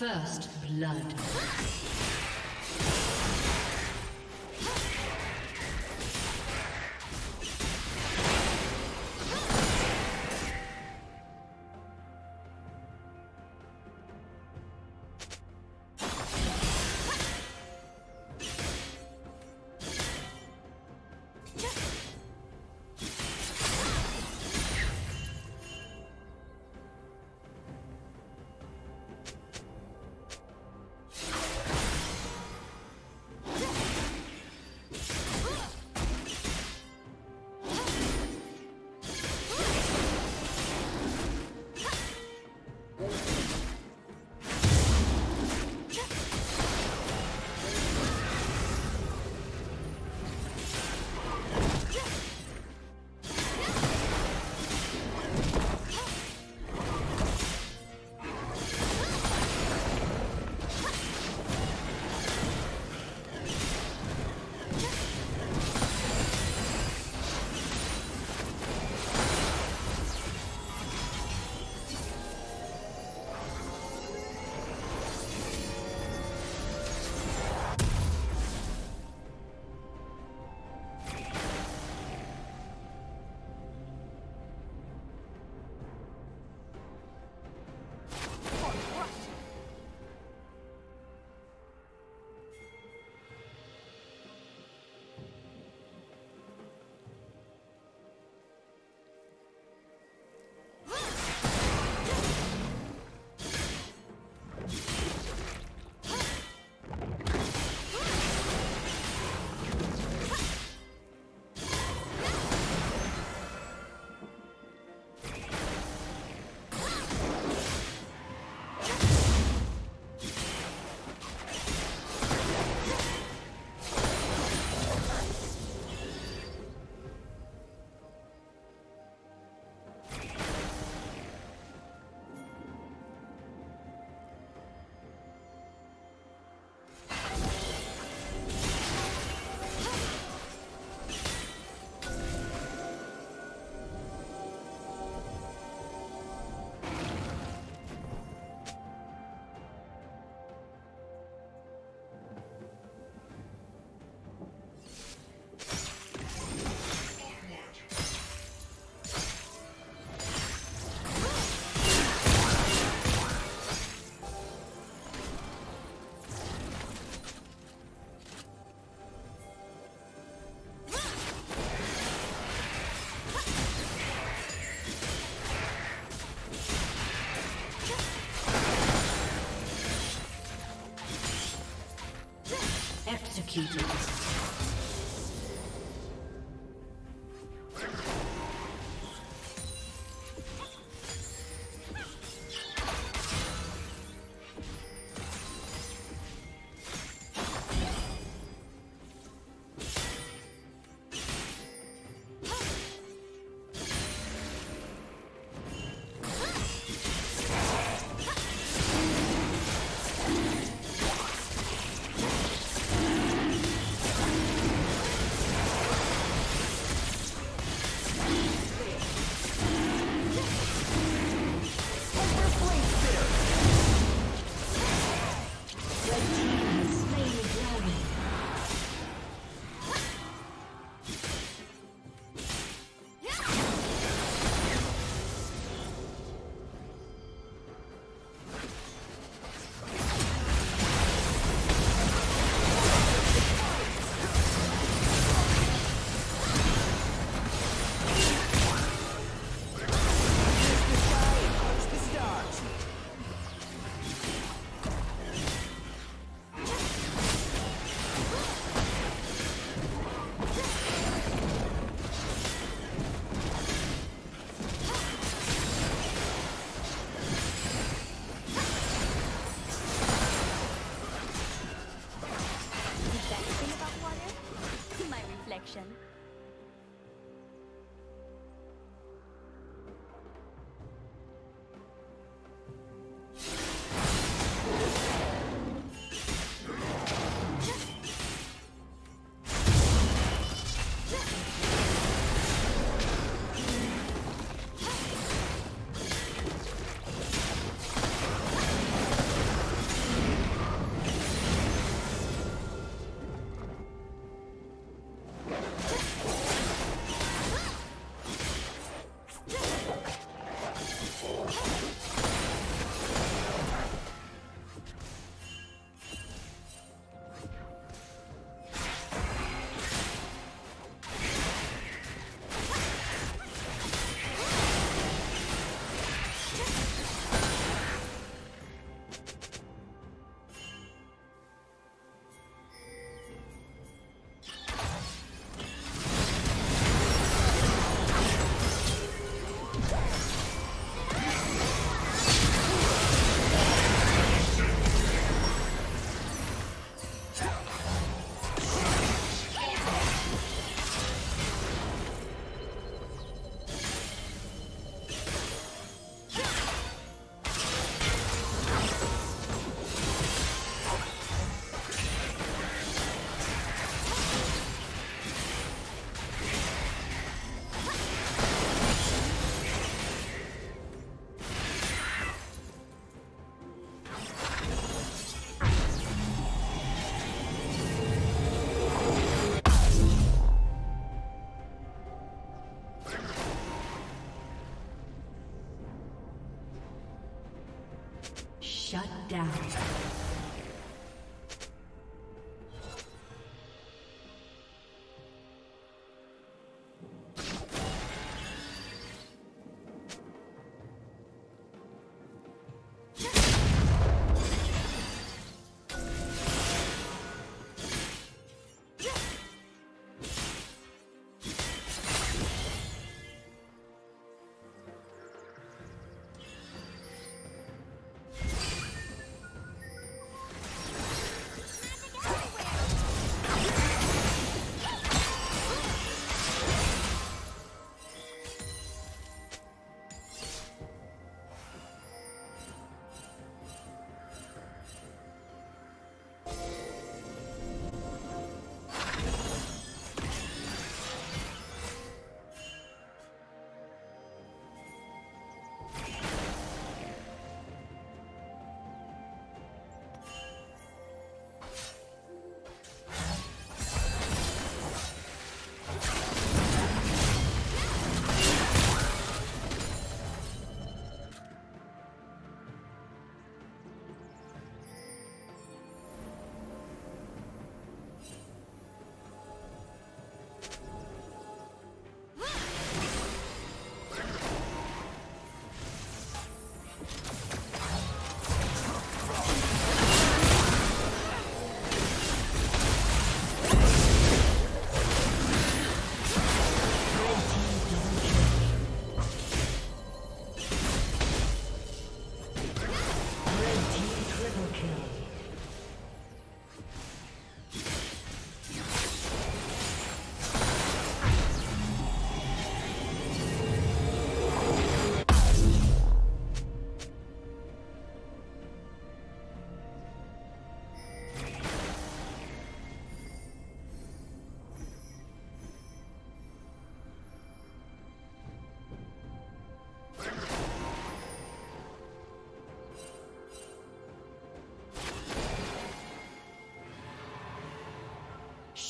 First blood. Executed.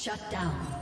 Shut down.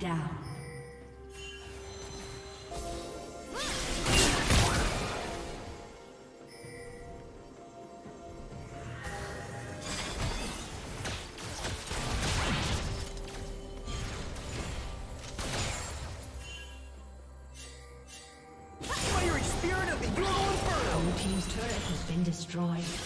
Destroyed. Red Team's turret has been destroyed.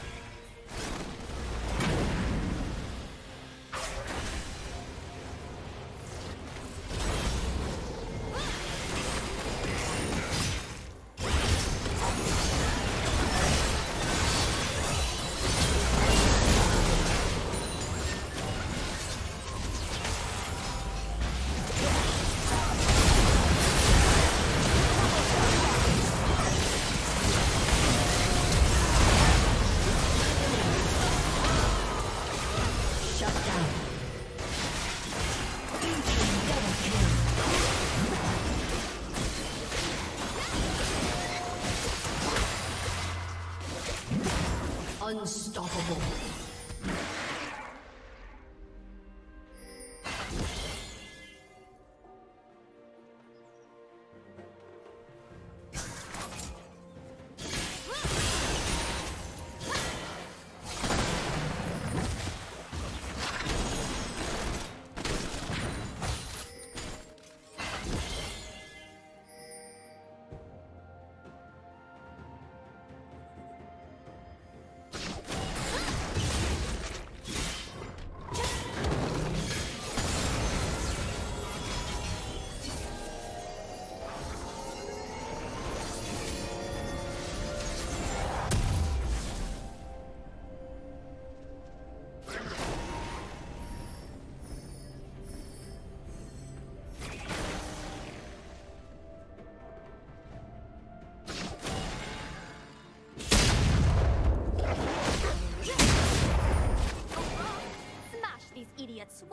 Unstoppable.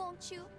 双手。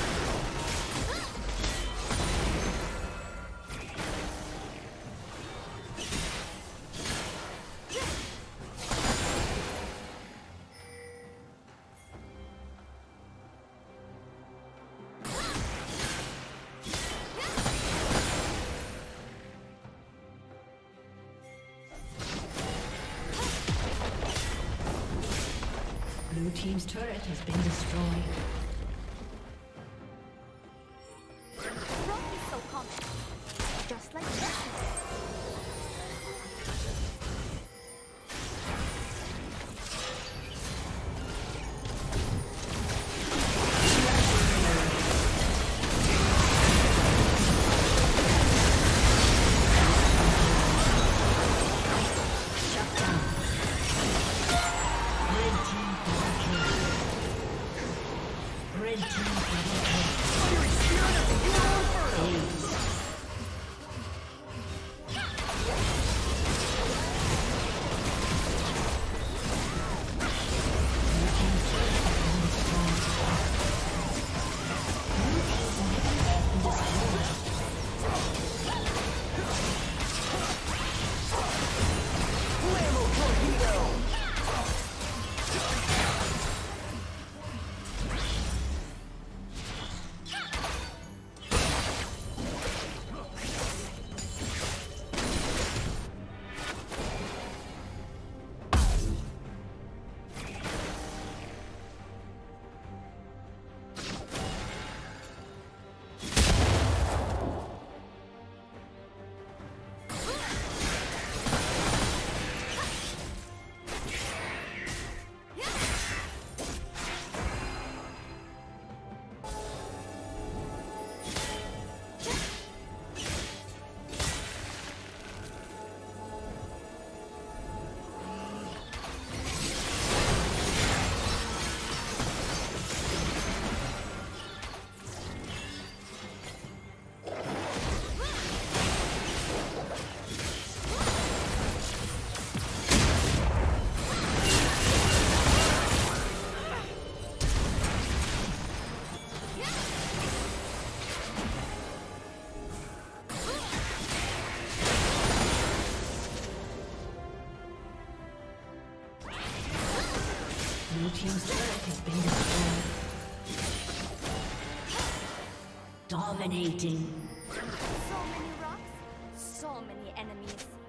Dominating. So many rocks, so many enemies.